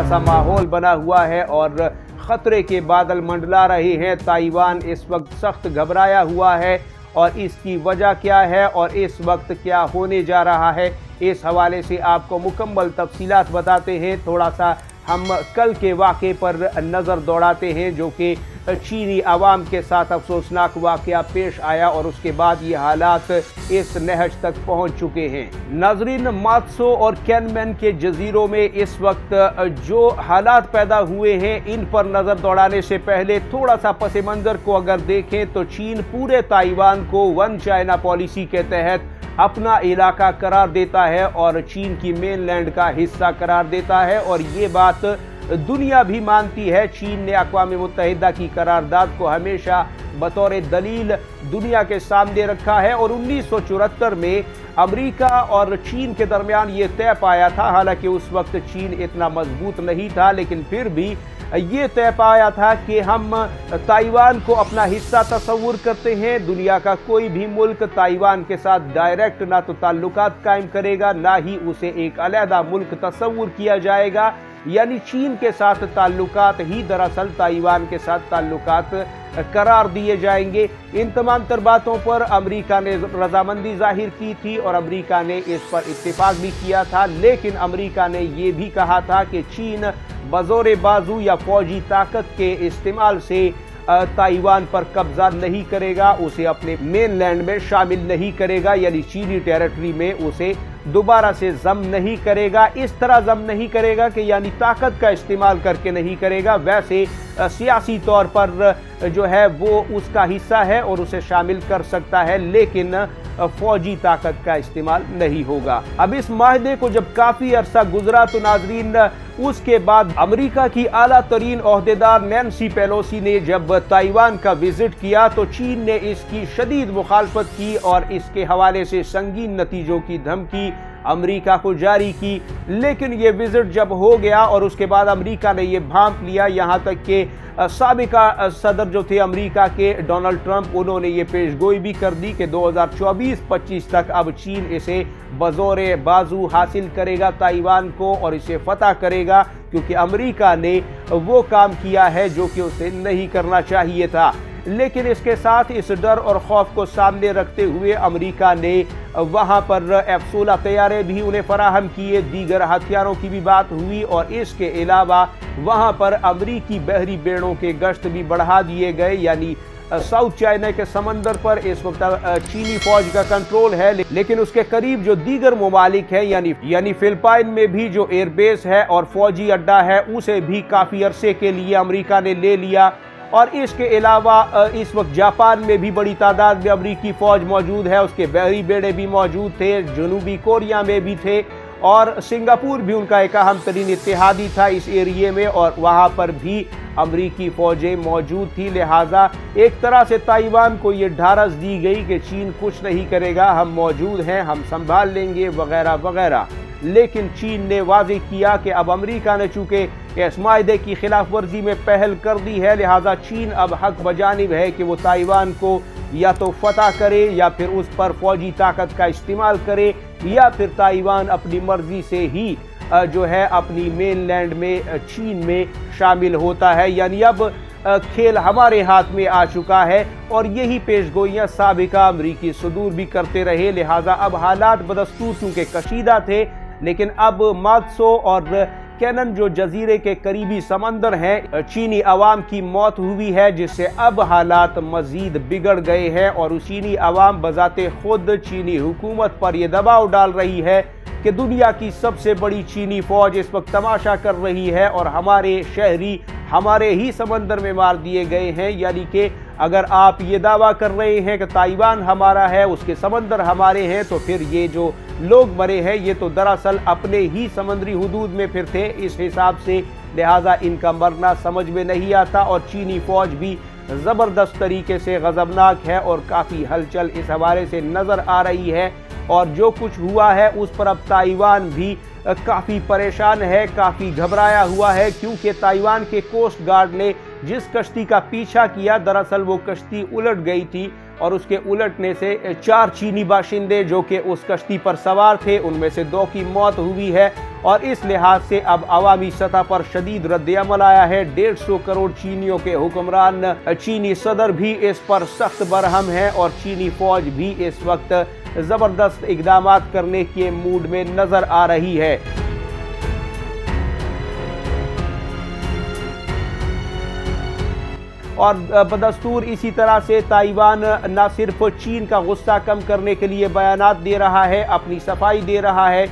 का सा माहौल बना हुआ है और खतरे के बादल मंडला रहे हैं। ताइवान इस वक्त सख्त घबराया हुआ है और इसकी वजह क्या है और इस वक्त क्या होने जा रहा है, इस हवाले से आपको मुकम्मल तफसीलात बताते हैं। थोड़ा सा हम कल के वाक़े पर नज़र दौड़ाते हैं जो कि चीनी आवाम के साथ अफसोसनाक वाक़ पेश आया और उसके बाद ये हालात इस नहज तक पहुँच चुके हैं। नाजरीन, मात्सो और कैनमैन के जजीरों में इस वक्त जो हालात पैदा हुए हैं, इन पर नज़र दौड़ाने से पहले थोड़ा सा पस मंज़र को अगर देखें तो चीन पूरे ताइवान को वन चाइना पॉलिसी के तहत अपना इलाका करार देता है और चीन की मेनलैंड का हिस्सा करार देता है। और ये बात दुनिया भी मानती है। चीन ने अकवा मुतहदा की करारदाद को हमेशा बतौर दलील दुनिया के सामने रखा है और उन्नीस सौ चौहत्तर में अमेरिका और चीन के दरमियान ये तय पाया था। हालाँकि उस वक्त चीन इतना मज़बूत नहीं था, लेकिन फिर भी ये तय पाया था कि हम ताइवान को अपना हिस्सा तस्वूर करते हैं। दुनिया का कोई भी मुल्क ताइवान के साथ डायरेक्ट ना तो ताल्लुकात कायम करेगा, ना ही उसे एक अलहदा मुल्क तस्वूर किया जाएगा। यानी चीन के साथ ताल्लुकात ही दरअसल ताइवान के साथ ताल्लुकात करार दिए जाएँगे। इन तमाम तर बातों पर अमेरिका ने रजामंदी ज़ाहिर की थी और अमेरिका ने इस पर इत्तेफाक भी किया था, लेकिन अमेरिका ने यह भी कहा था कि चीन बजोर बाजू या फौजी ताकत के इस्तेमाल से ताइवान पर कब्जा नहीं करेगा, उसे अपने मेन लैंड में शामिल नहीं करेगा, यानी चीनी टेरिटरी में उसे दोबारा से जम नहीं करेगा। इस तरह जम नहीं करेगा कि यानी ताकत का इस्तेमाल करके नहीं करेगा। वैसे सियासी तौर पर जो है, वो उसका हिस्सा है और उसे शामिल कर सकता है। लेकिन फौजी ताकत का इस्तेमाल नहीं होगा। अब इस माहदे को जब काफ़ी अरसा गुजरा तो नाजरीन, उसके बाद अमेरिका की आला तरीन अहदेदार नैन्सी पेलोसी ने जब ताइवान का विज़िट किया तो चीन ने इसकी शदीद मुखालफत की और इसके हवाले से संगीन नतीजों की धमकी अमेरिका को जारी की, लेकिन ये विज़िट जब हो गया और उसके बाद अमेरिका ने ये भांप लिया, यहाँ तक कि सबका सदर जो थे अमेरिका के डोनाल्ड ट्रंप, उन्होंने ये पेशगोई भी कर दी कि 2024-25 तक अब चीन इसे बजोर बाजू हासिल करेगा ताइवान को और इसे फतह करेगा, क्योंकि अमेरिका ने वो काम किया है जो कि उसे नहीं करना चाहिए था। लेकिन इसके साथ इस डर और खौफ को सामने रखते हुए अमेरिका ने वहाँ पर एफ़ सोलह तैयारे भी उन्हें फराहम किए, दीगर हथियारों की भी बात हुई और इसके अलावा वहाँ पर अमरीकी बहरी बेड़ों के गश्त भी बढ़ा दिए गए, यानी साउथ चाइना के समंदर पर इस वक्त चीनी फौज का कंट्रोल है लेकिन उसके करीब जो दीगर ममालिक है, यानी यानी फिलिपाइन में भी जो एयरबेस है और फौजी अड्डा है, उसे भी काफ़ी अरसे के लिए अमेरिका ने ले लिया। और इसके अलावा इस वक्त जापान में भी बड़ी तादाद में अमरीकी फौज मौजूद है। उसके बहरी बेड़े भी मौजूद थे, जनूबी कोरिया में भी थे और सिंगापुर भी उनका एक अहम तरीन इतिहादी था इस एरिए में और वहाँ पर भी अमरीकी फौजें मौजूद थी। लिहाजा एक तरह से ताइवान को ये ढारस दी गई कि चीन कुछ नहीं करेगा, हम मौजूद हैं, हम संभाल लेंगे, वगैरह वगैरह। लेकिन चीन ने वाजे किया कि अब अमरीका ने चूँकि इस माहे की खिलाफ वर्जी में पहल कर दी है, लिहाजा चीन अब हक बजानब है कि वो ताइवान को या तो फतह करे या फिर उस पर फौजी ताकत का इस्तेमाल करे, या फिर ताइवान अपनी मर्ज़ी से ही जो है, अपनी मेन लैंड में चीन में शामिल होता है। यानी अब खेल हमारे हाथ में आ चुका है और यही पेशगोइयाँ सबका अमरीकी सदूर भी करते रहे, लिहाजा अब हालात बदस्तूर क्योंकि कशीदा थे। लेकिन अब मादसो और कैनन, जो जजीरे के करीबी समंदर हैं, चीनी आवाम की मौत हुई है, जिससे अब हालात मजीद बिगड़ गए हैं और चीनी आवाम बजाते खुद चीनी हुकूमत पर यह दबाव डाल रही है कि दुनिया की सबसे बड़ी चीनी फौज इस वक्त तमाशा कर रही है और हमारे शहरी हमारे ही समंदर में मार दिए गए हैं। यानी कि अगर आप ये दावा कर रहे हैं कि ताइवान हमारा है, उसके समंदर हमारे हैं तो फिर ये जो लोग मरे हैं, ये तो दरअसल अपने ही समंदरी हदूद में फिर थे। इस हिसाब से लिहाजा इनका मरना समझ में नहीं आता और चीनी फौज भी ज़बरदस्त तरीके से गजबनाक है और काफ़ी हलचल इस हवाले से नज़र आ रही है। और जो कुछ हुआ है, उस पर अब ताइवान भी काफ़ी परेशान है, काफ़ी घबराया हुआ है, क्योंकि ताइवान के कोस्ट गार्ड ने जिस कश्ती का पीछा किया, दरअसल वो कश्ती उलट गई थी और उसके उलटने से चार चीनी बाशिंदे जो कि उस कश्ती पर सवार थे, उनमें से दो की मौत हुई है और इस लिहाज से अब अवामी सतह पर शदीद रद्दमल आया है। डेढ़ सौ करोड़ चीनियों के हुक्मरान चीनी सदर भी इस पर सख्त बरहम है और चीनी फौज भी इस वक्त ज़बरदस्त इकदाम करने के मूड में नज़र आ रही है। और बदस्तूर इसी तरह से ताइवान न सिर्फ़ चीन का गुस्सा कम करने के लिए बयान दे रहा है, अपनी सफ़ाई दे रहा है,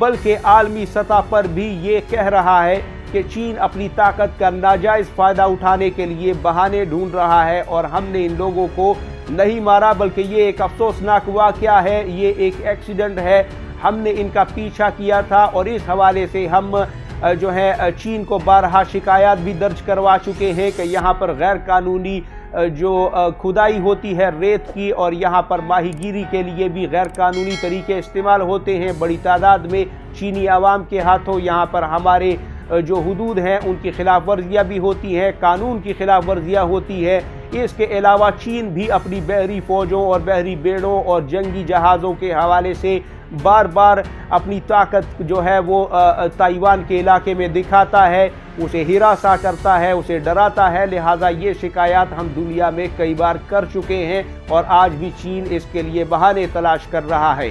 बल्कि आलमी सतह पर भी ये कह रहा है कि चीन अपनी ताकत का नाजायज़ फ़ायदा उठाने के लिए बहाने ढूंढ रहा है और हमने इन लोगों को नहीं मारा, बल्कि ये एक अफसोसनाक वाक़ है, ये एक एक्सीडेंट है। हमने इनका पीछा किया था और इस हवाले से हम जो है चीन को बारहा शिकायत भी दर्ज करवा चुके हैं कि यहाँ पर गैर कानूनी जो खुदाई होती है रेत की और यहाँ पर माहीगीरी के लिए भी गैर कानूनी तरीके इस्तेमाल होते हैं। बड़ी तादाद में चीनी आवाम के हाथों यहाँ पर हमारे जो हदूद हैं, उनकी खिलाफ वर्जियाँ भी होती हैं, कानून की खिलाफ वर्जियाँ होती है। इसके अलावा चीन भी अपनी बहरी फौजों और बहरी बेड़ों और जंगी जहाज़ों के हवाले से बार बार अपनी ताकत जो है वो ताइवान के इलाके में दिखाता है। उसे हिरासा करता है, उसे डराता है। लिहाजा ये शिकायत हम दुनिया में कई बार कर चुके हैं और आज भी चीन इसके लिए बहाने तलाश कर रहा है।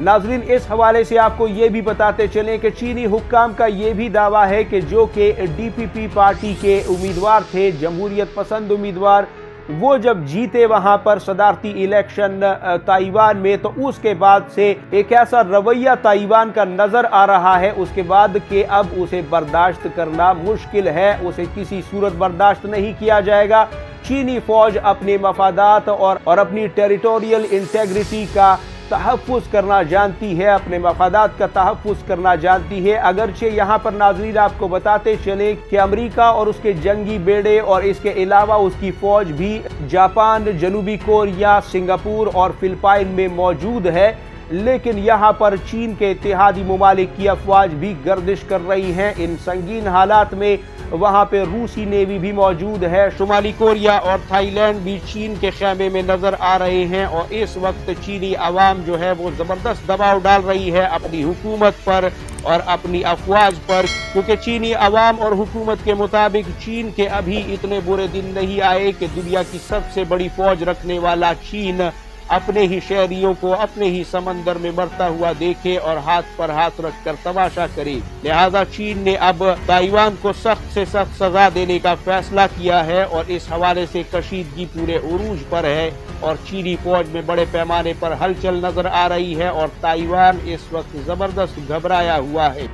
नाजरीन इस हवाले से आपको ये भी बताते चलें कि चीनी हुक्काम का ये भी दावा है कि जो कि डीपीपी पार्टी के उम्मीदवार थे जमहूरियत पसंद उम्मीदवार वो जब जीते वहाँ पर सदारती इलेक्शन ताइवान में तो उसके बाद से एक ऐसा रवैया ताइवान का नज़र आ रहा है। उसके बाद के अब उसे बर्दाश्त करना मुश्किल है उसे किसी सूरत बर्दाश्त नहीं किया जाएगा। चीनी फौज अपने मफादात और, और अपनी टेरिटोरियल इंटेग्रिटी का तहफ़ करना जानती है, अपने मफादात का तहफ़ करना जानती है। अगरचे यहाँ पर नाजरीन आपको बताते चले कि अमरीका और उसके जंगी बेड़े और इसके अलावा उसकी फ़ौज भी जापान, जनूबी कोरिया, सिंगापुर और फिलिपाइन में मौजूद है। लेकिन यहाँ पर चीन के इतिहादी ममालिक की अफवाज भी गर्दिश कर रही हैं। इन संगीन हालात में वहाँ पे रूसी नेवी भी मौजूद है। शुमाली कोरिया और थाईलैंड भी चीन के खेमे में नज़र आ रहे हैं और इस वक्त चीनी आवाम जो है वो ज़बरदस्त दबाव डाल रही है अपनी हुकूमत पर और अपनी अफवाज पर, क्योंकि चीनी आवाम और हुकूमत के मुताबिक चीन के अभी इतने बुरे दिन नहीं आए कि दुनिया की सबसे बड़ी फौज रखने वाला चीन अपने ही शहरियों को अपने ही समंदर में मरता हुआ देखे और हाथ पर हाथ रखकर तमाशा करे। लिहाजा चीन ने अब ताइवान को सख्त से सख्त सजा देने का फैसला किया है और इस हवाले से कशीदगी पूरे उरूज पर है और चीनी फौज में बड़े पैमाने पर हलचल नज़र आ रही है और ताइवान इस वक्त ज़बरदस्त घबराया हुआ है।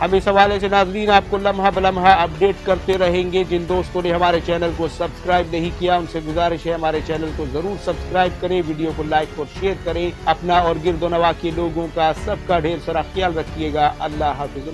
हम इस हवाले से नाजरीन, आपको लम्हा बलम्हा अपडेट करते रहेंगे। जिन दोस्तों ने हमारे चैनल को सब्सक्राइब नहीं किया, उनसे गुजारिश है हमारे चैनल को ज़रूर सब्सक्राइब करें, वीडियो को लाइक और शेयर करें। अपना और गिरदोनवा के लोगों का सबका ढेर सारा ख्याल रखिएगा। अल्लाह हाफिज